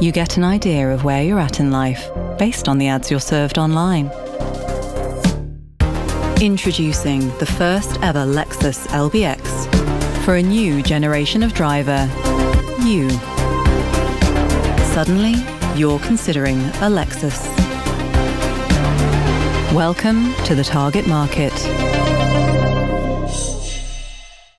You get an idea of where you're at in life based on the ads you're served online. Introducing the first ever Lexus LBX for a new generation of driver, you. Suddenly, you're considering a Lexus. Welcome to the target market.